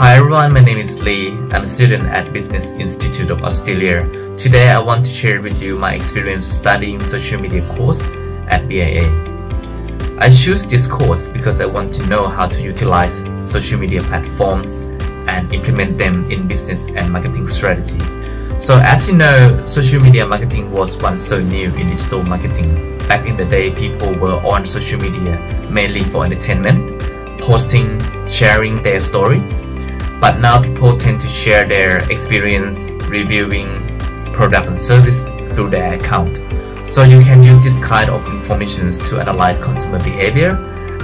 Hi everyone, my name is Lee. I'm a student at Business Institute of Australia. Today I want to share with you my experience studying social media course at BIA. I choose this course because I want to know how to utilize social media platforms and implement them in business and marketing strategy. So as you know, social media marketing was once so new in digital marketing. Back in the day, people were on social media mainly for entertainment, posting, sharing their stories. But now people tend to share their experience reviewing product and service through their account. So you can use this kind of information to analyze consumer behavior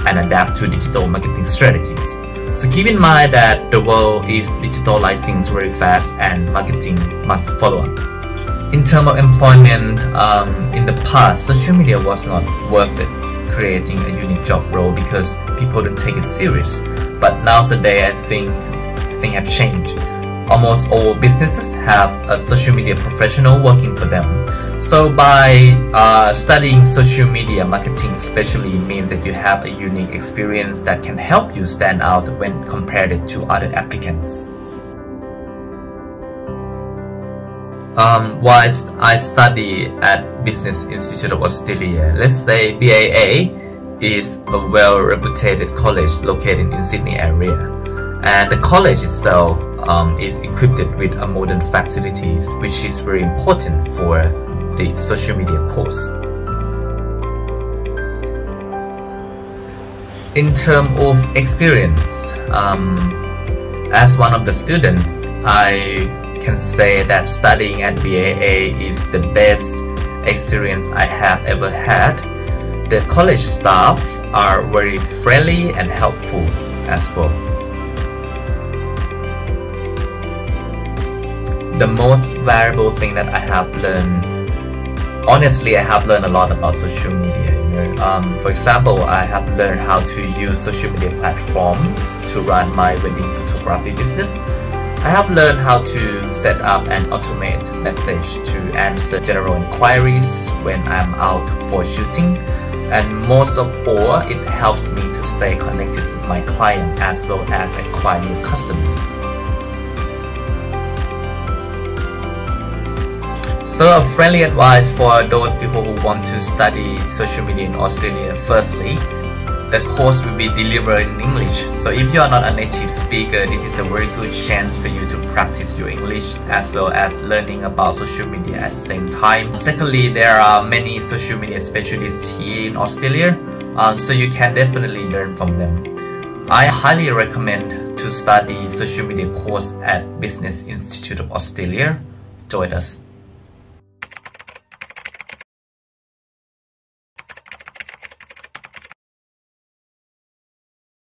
and adapt to digital marketing strategies. So keep in mind that the world is digitalizing very fast and marketing must follow up. In terms of employment, um, in the past, social media was not worth it creating a unique job role because people don't take it serious. But nowadays, I think things have changed. Almost all businesses have a social media professional working for them. So by uh, studying social media marketing especially means that you have a unique experience that can help you stand out when compared to other applicants. Um, whilst I study at Business Institute of Australia, let's say BIA is a well-reputed college located in Sydney area. And the college itself um, is equipped with modern facilities, which is very important for the social media course. In terms of experience, um, as one of the students, I can say that studying at BIA is the best experience I have ever had. The college staff are very friendly and helpful as well. The most valuable thing that I have learned honestly, I have learned a lot about social media. You know? um, for example, I have learned how to use social media platforms to run my wedding photography business. I have learned how to set up and automate message to answer general inquiries when I'm out for shooting. And most of all, it helps me to stay connected with my client as well as acquire new customers. So a friendly advice for those people who want to study social media in Australia. Firstly, the course will be delivered in English. So if you are not a native speaker, this is a very good chance for you to practice your English as well as learning about social media at the same time. Secondly, there are many social media specialists here in Australia, uh, so you can definitely learn from them. I highly recommend to study social media course at Business Institute of Australia. Join us.